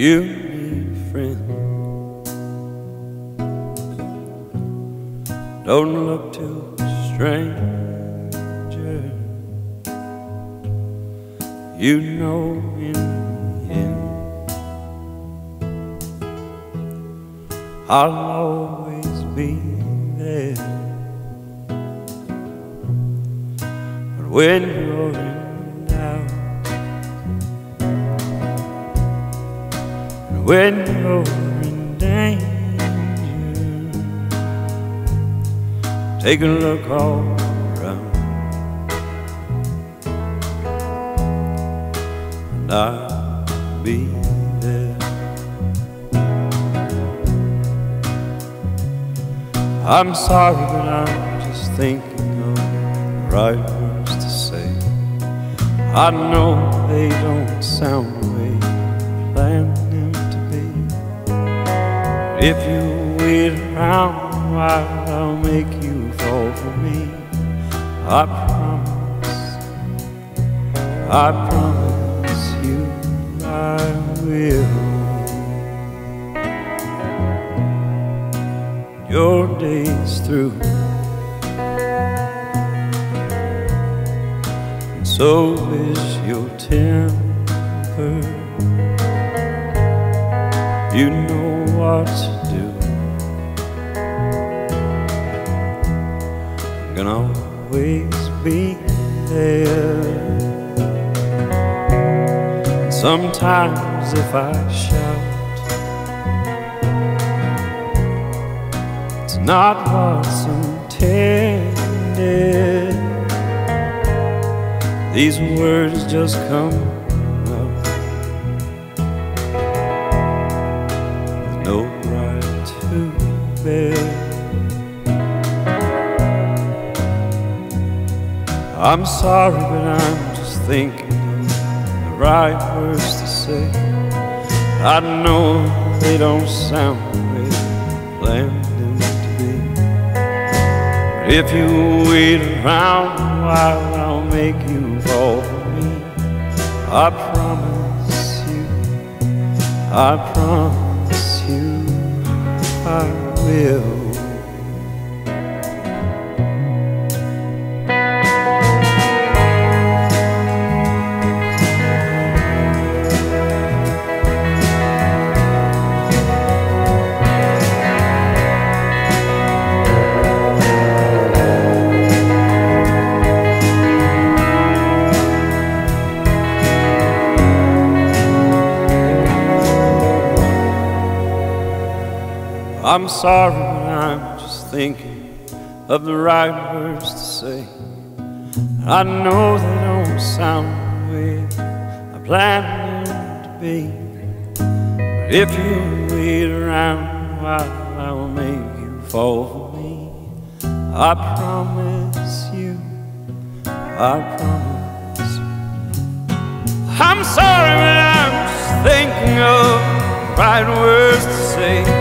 you need friend. Don't look to a stranger. You know in the end, I'll always be there. But when you're when you're in danger, take a look all around, and I'll be there. I'm sorry, but I'm just thinking of the right words to say. I know they don't sound the way if you wait around I'll make you fall for me. I promise, I promise you I will. your days through. And so is your temper. You know what to do. I'm gonna always be there. Sometimes if I shout. It's not what's intended. These words just come I'm sorry, but I'm just thinking the right words to say. I know they don't sound the way I planned them to be. But if you wait around a while, I'll make you fall for me. I promise you, I promise you, I will. I'm sorry, I'm just thinking of the right words to say. I know they don't sound the way I planned them to be. But if you wait around while, I will make you fall for me. I promise you, I promise. I'm sorry, but I'm just thinking of the right words to say.